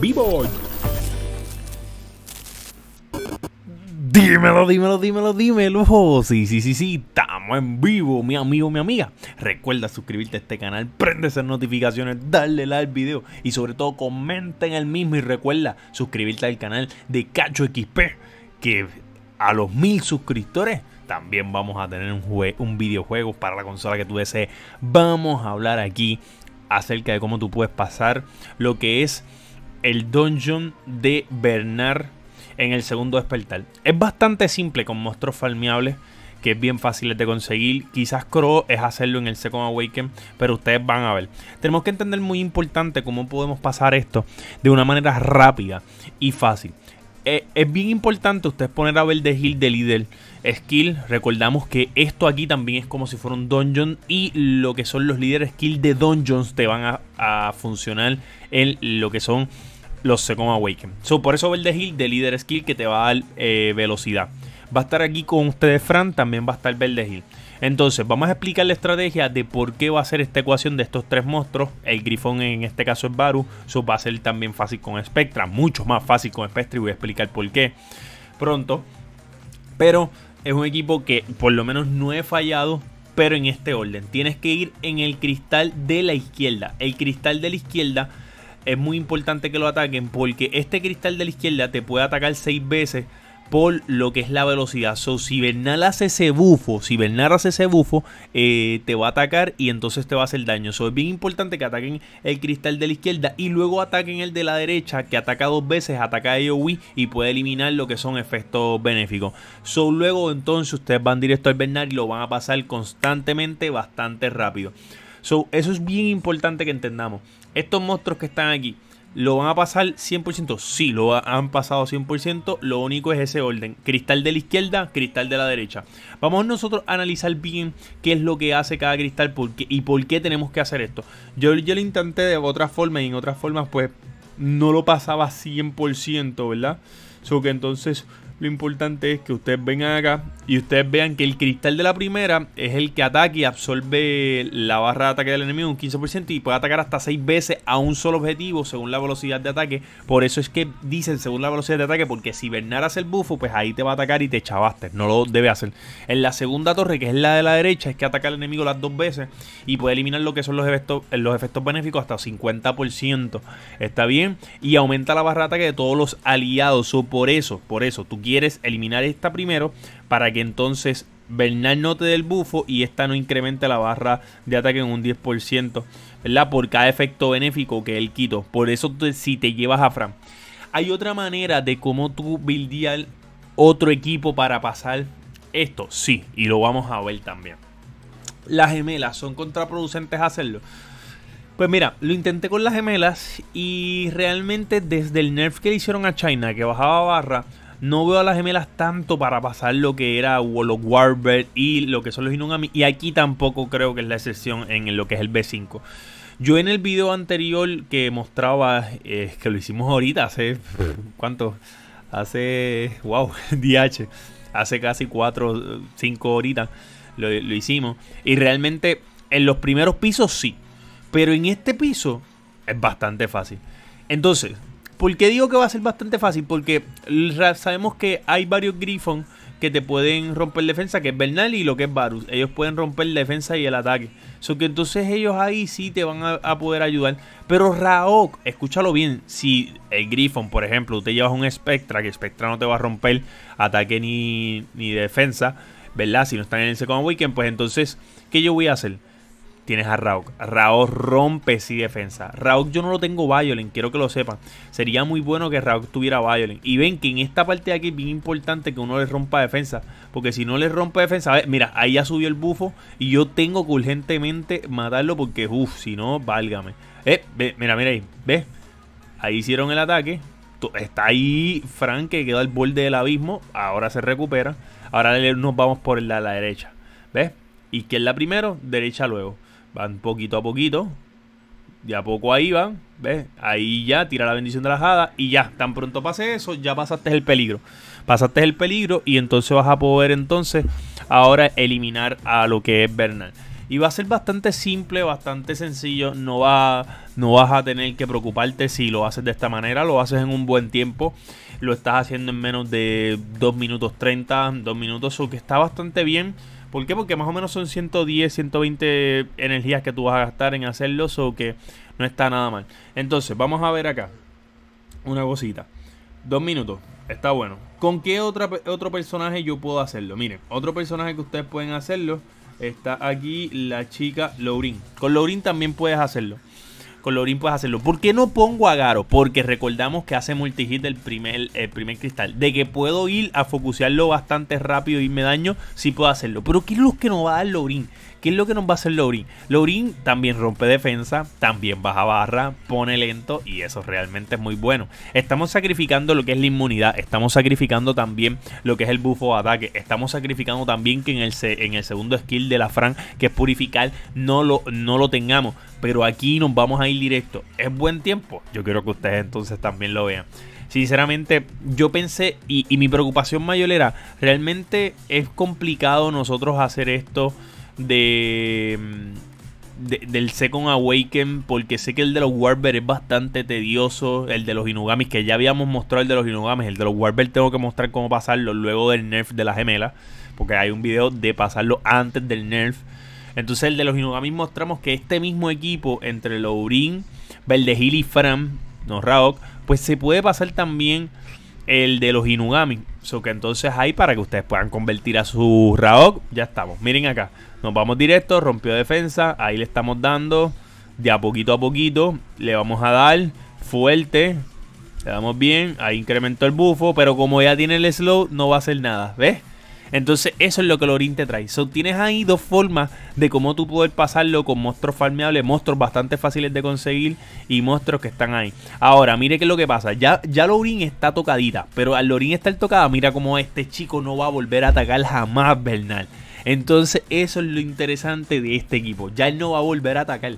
vivo. Dímelo, dímelo, dímelo, dímelo. Sí, sí, sí, sí, estamos en vivo, mi amigo, mi amiga. Recuerda suscribirte a este canal, prende esas notificaciones, darle like al video y sobre todo comenta en el mismo. Y recuerda suscribirte al canal de Cacho XP, que a los mil suscriptores también vamos a tener un, un videojuego para la consola que tú desees. Vamos a hablar aquí acerca de cómo tú puedes pasar lo que es el dungeon de Bernard en el segundo despertar. Es bastante simple con monstruos farmeables que es bien fácil de conseguir. Quizás Crow es hacerlo en el Second Awaken, pero ustedes van a ver. Tenemos que entender muy importante cómo podemos pasar esto de una manera rápida y fácil. Eh, es bien importante ustedes poner a ver de heal de líder skill. Recordamos que esto aquí también es como si fuera un dungeon y lo que son los líderes skill de dungeons te van a, funcionar en lo que son los Second Awaken. So, por eso Verde Hill de líder skill que te va a dar eh, velocidad. Va a estar aquí con ustedes Fran, también va a estar Verde Hill. Entonces, vamos a explicar la estrategia de por qué va a ser esta ecuación de estos tres monstruos. El grifón en este caso es Baru. Eso va a ser también fácil con Spectra. Mucho más fácil con Spectra y voy a explicar por qué pronto. Pero es un equipo que por lo menos no he fallado. Pero en este orden. Tienes que ir en el cristal de la izquierda. El cristal de la izquierda es muy importante que lo ataquen porque este cristal de la izquierda te puede atacar 6 veces por lo que es la velocidad. So, si Bernal hace ese bufo, si Bernal hace ese bufo, eh, te va a atacar y entonces te va a hacer daño. So, es bien importante que ataquen el cristal de la izquierda y luego ataquen el de la derecha, que ataca dos veces, ataca a AOE y puede eliminar lo que son efectos benéficos. So, luego entonces ustedes van directo al Bernal y lo van a pasar constantemente bastante rápido. So, eso es bien importante que entendamos. Estos monstruos que están aquí, ¿Lo van a pasar 100%? Sí, lo han pasado 100%. Lo único es ese orden. Cristal de la izquierda, cristal de la derecha. Vamos nosotros a analizar bien qué es lo que hace cada cristal y por qué tenemos que hacer esto. Yo, yo lo intenté de otras formas y en otras formas pues no lo pasaba 100%, ¿verdad? So que entonces lo importante es que ustedes vengan acá y ustedes vean que el cristal de la primera es el que ataca y absorbe la barra de ataque del enemigo un 15% y puede atacar hasta 6 veces a un solo objetivo según la velocidad de ataque. Por eso es que dicen según la velocidad de ataque, porque si Bernard hace el bufo, pues ahí te va a atacar y te chavaste. No lo debe hacer. En la segunda torre, que es la de la derecha, es que ataca al enemigo las dos veces y puede eliminar lo que son los efectos, los efectos benéficos hasta 50%. Está bien. Y aumenta la barra de ataque de todos los aliados. O por eso, por eso, tú quieres eliminar esta primero para que entonces Bernal no te dé el bufo y esta no incremente la barra de ataque en un 10%, ¿verdad? Por cada efecto benéfico que él quito. Por eso si te llevas a Fran. Hay otra manera de cómo tú buildear otro equipo para pasar esto, sí, y lo vamos a ver también. Las gemelas son contraproducentes hacerlo. Pues mira, lo intenté con las gemelas y realmente desde el nerf que le hicieron a China, que bajaba barra, no veo a las gemelas tanto para pasar lo que era los Warbird y lo que son los Inugami. Y aquí tampoco creo que es la excepción en lo que es el B5. Yo en el video anterior que mostraba, eh, que lo hicimos ahorita, hace. ¿Cuánto? Hace. ¡Wow! DH. Hace casi 4, 5 horitas lo, lo hicimos. Y realmente en los primeros pisos sí. Pero en este piso es bastante fácil. Entonces, ¿Por qué digo que va a ser bastante fácil? Porque sabemos que hay varios Griffon que te pueden romper defensa, que es Bernal y lo que es Varus. Ellos pueden romper defensa y el ataque. So que entonces ellos ahí sí te van a, poder ayudar. Pero Raok, escúchalo bien. Si el Griffon, por ejemplo, te llevas un Spectra, que Spectra no te va a romper ataque ni, ni defensa, ¿verdad? Si no están en el Second Weekend, pues entonces, ¿qué yo voy a hacer? Tienes a Rauk. Rauk rompe si defensa. Rauk yo no lo tengo Violent, quiero que lo sepan. Sería muy bueno que Rauk tuviera Violent. Y ven que en esta parte de aquí es bien importante que uno le rompa defensa. Porque si no le rompe defensa, mira, ahí ya subió el bufo. Y yo tengo que urgentemente matarlo porque, uff, si no, válgame. Eh, mira, mira ahí, ¿ves? Ahí hicieron el ataque. Está ahí Frank que queda al borde del abismo. Ahora se recupera. Ahora nos vamos por la, la derecha. ¿Ves? Izquierda primero, derecha luego. Van poquito a poquito. De a poco ahí van. ¿Ves? Ahí ya tira la bendición de la jada. Y ya, tan pronto pase eso, ya pasaste el peligro. Pasaste el peligro y entonces vas a poder entonces ahora eliminar a lo que es Bernal. Y va a ser bastante simple, bastante sencillo. No, va, no vas a tener que preocuparte si lo haces de esta manera. Lo haces en un buen tiempo. Lo estás haciendo en menos de 2 minutos 30, 2 minutos. O que está bastante bien. ¿Por qué? Porque más o menos son 110, 120 energías que tú vas a gastar en hacerlo. O que no está nada mal. Entonces, vamos a ver acá. Una cosita. Dos minutos. Está bueno. ¿Con qué otra, otro personaje yo puedo hacerlo? Miren, otro personaje que ustedes pueden hacerlo Está aquí la chica Laurin. Con Laurin también puedes hacerlo. Con Laurin puedes hacerlo. ¿Por qué no pongo a Garo? Porque recordamos que hace multihit del primer, el primer cristal. De que puedo ir a focusearlo bastante rápido y me daño, sí puedo hacerlo. Pero ¿qué es lo que nos va a dar Laurin? ¿Qué es lo que nos va a hacer Laurin? Laurin también rompe defensa, también baja barra, pone lento y eso realmente es muy bueno. Estamos sacrificando lo que es la inmunidad, estamos sacrificando también lo que es el bufo de ataque, estamos sacrificando también que en el, en el segundo skill de la Fran, que es purificar, no lo, no lo tengamos. Pero aquí nos vamos a ir directo. ¿Es buen tiempo? Yo quiero que ustedes entonces también lo vean sinceramente yo pensé y, y, mi preocupación mayor era realmente es complicado nosotros hacer esto de, del Second Awaken porque sé que el de los Warber es bastante tedioso, el de los Inugamis que ya habíamos mostrado el de los Inugamis, el de los Warber tengo que mostrar cómo pasarlo luego del nerf de la gemela, porque hay un video de pasarlo antes del nerf. Entonces el de los Inugamis mostramos que este mismo equipo entre Lourin, Verdegil y Fram, no Raok, pues se puede pasar también el de los Inugami. So que entonces ahí para que ustedes puedan convertir a su Raok, ya estamos. Miren acá, nos vamos directo, rompió defensa, ahí le estamos dando de a poquito a poquito, le vamos a dar fuerte, le damos bien, ahí incrementó el bufo, pero como ya tiene el slow, no va a hacer nada, ¿ves? Entonces eso es lo que Lorin te trae. So, tienes ahí dos formas de cómo tú poder pasarlo con monstruos farmeables, monstruos bastante fáciles de conseguir y monstruos que están ahí. Ahora, mire qué es lo que pasa. Ya, ya Lorin está tocadita, pero al Lorin estar tocada, mira cómo este chico no va a volver a atacar jamás, Bernal. Entonces eso es lo interesante de este equipo. Ya él no va a volver a atacar.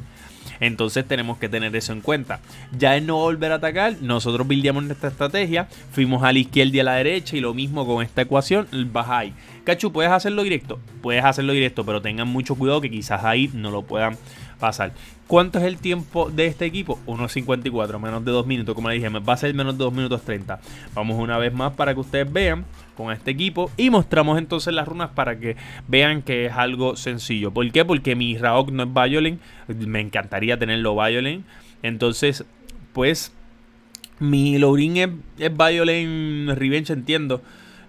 Entonces tenemos que tener eso en cuenta. Ya él no va a volver a atacar, nosotros buildamos nuestra estrategia, fuimos a la izquierda y a la derecha y lo mismo con esta ecuación, baja ahí. Cachu, ¿puedes hacerlo directo? Puedes hacerlo directo, pero tengan mucho cuidado que quizás ahí no lo puedan pasar. ¿Cuánto es el tiempo de este equipo? 1.54, menos de 2 minutos, como le dije, va a ser menos de 2 minutos 30. Vamos una vez más para que ustedes vean con este equipo y mostramos entonces las runas para que vean que es algo sencillo. ¿Por qué? Porque mi Raok no es Violent, me encantaría tenerlo Violent. Entonces, pues mi Laurin es, es Revenge, entiendo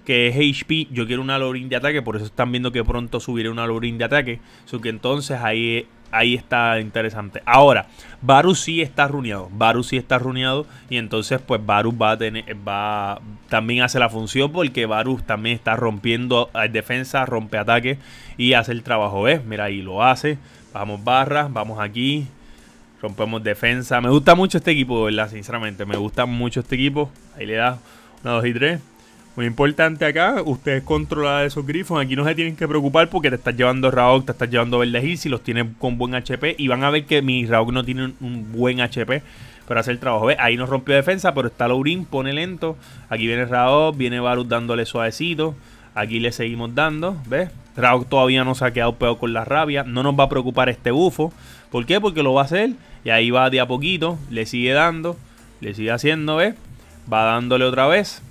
que es HP, yo quiero una Laurin de ataque, por eso están viendo que pronto subiré una Laurin de ataque. So que entonces ahí ahí está interesante. Ahora, Varus sí está runeado. Varus sí está runeado. Y entonces, pues Varus va a tener. Va. También hace la función. Porque Varus también está rompiendo eh, defensa, rompe ataque. Y hace el trabajo. ¿Ves? Mira, ahí lo hace. Vamos barras. Vamos aquí. Rompemos defensa. Me gusta mucho este equipo, ¿verdad? Sinceramente. Me gusta mucho este equipo. Ahí le da 1, 2 y 3. Muy importante acá, ustedes controlan esos grifos. Aquí no se tienen que preocupar porque te estás llevando Raok, te estás llevando Verdegil si los tienes con buen HP. Y van a ver que mi Raok no tiene un buen HP para hacer el trabajo. ¿Ves? Ahí nos rompió defensa, pero está Laurin, pone lento. Aquí viene Raok, viene Varus dándole suavecito. Aquí le seguimos dando, ¿ves? Raok todavía no se ha quedado peor con la rabia. No nos va a preocupar este bufo. ¿Por qué? Porque lo va a hacer. Y ahí va de a poquito. Le sigue dando. Le sigue haciendo, ¿ves? Va dándole otra vez.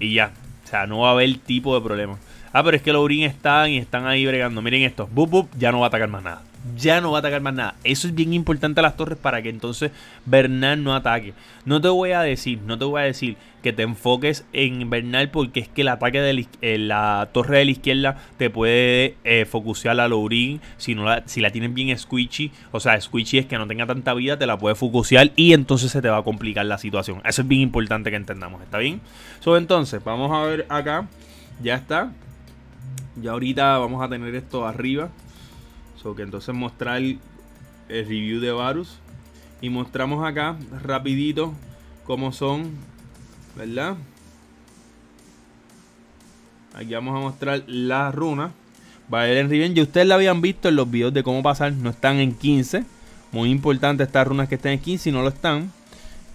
Y ya. O sea, no va a haber tipo de problema. Ah, pero es que los Urin están y están ahí bregando. Miren esto. Bup, bup, ya no va a atacar más nada ya no va a atacar más nada. Eso es bien importante a las torres para que entonces Bernal no ataque. No te voy a decir, no te voy a decir que te enfoques en Bernal porque es que el ataque de la, torre de la izquierda te puede eh, focusear a Lourin si, no la, si la tienes bien squishy. O sea, squishy es que no tenga tanta vida, te la puede focusear y entonces se te va a complicar la situación. Eso es bien importante que entendamos, ¿está bien? So, entonces, vamos a ver acá. Ya está. Ya ahorita vamos a tener esto arriba. So que entonces mostrar el, review de Varus. Y mostramos acá rapidito cómo son, ¿verdad? Aquí vamos a mostrar las runas. En Riven. Ya ustedes la habían visto en los videos de cómo pasar. No están en 15. Muy importante estas runas que estén en 15. Si no lo están.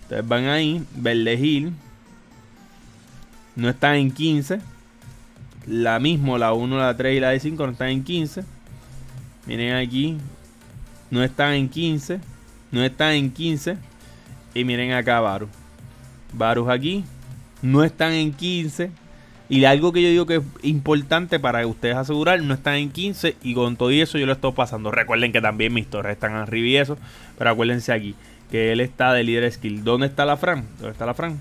Ustedes van ahí. Verde Hill. No están en 15. La misma, la 1, la 3 y la de 5 no están en 15. Miren aquí. No están en 15. No están en 15. Y miren acá Varus. Varus aquí. No están en 15. Y algo que yo digo que es importante para ustedes asegurar, no están en 15 y con todo eso yo lo estoy pasando. Recuerden que también mis torres están arriba y eso, pero acuérdense aquí que él está de líder skill. ¿Dónde está la Fran? ¿Dónde está la Fran?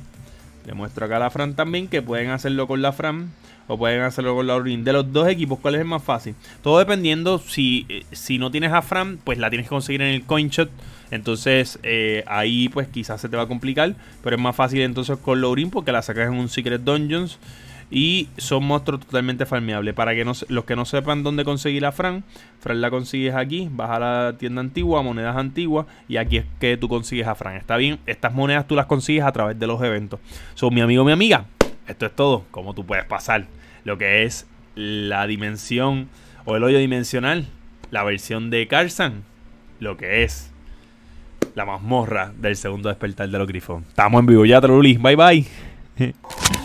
Le muestro acá a la Fran también que pueden hacerlo con la Fran o pueden hacerlo con la Orin. De los dos equipos, ¿cuál es el más fácil? Todo dependiendo, si, eh, si no tienes a Fran, pues la tienes que conseguir en el CoinShot. Entonces eh, ahí pues quizás se te va a complicar, pero es más fácil entonces con Laurin porque la sacas en un Secret Dungeons. Y son monstruos totalmente farmeables. Para que los que no sepan dónde conseguir a Fran, Fran la consigues aquí. Vas a la tienda antigua, monedas antiguas. Y aquí es que tú consigues a Fran. Está bien, estas monedas tú las consigues a través de los eventos. Son mi amigo, mi amiga. Esto es todo. Como tú puedes pasar lo que es la dimensión o el hoyo dimensional. La versión de Carsan. Lo que es la mazmorra del segundo despertar de los grifos. Estamos en vivo ya, Troluli. Bye bye.